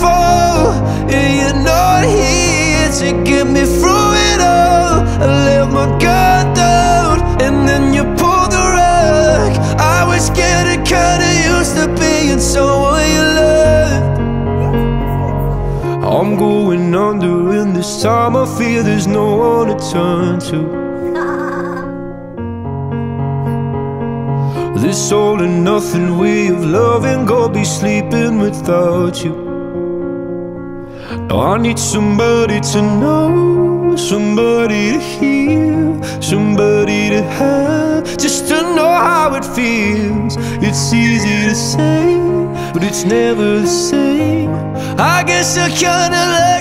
fall And you're not here to get me through it all. I let my guard down And then you pulled the rug. I was getting kinda used to being someone you loved I'm going under and this time. I fear there's no one to turn to. This all and nothing way of loving, go be sleeping without you. Now I need somebody to know, somebody to hear, somebody to have, just to know how it feels. It's easy to say, but it's never the same. I guess I kinda the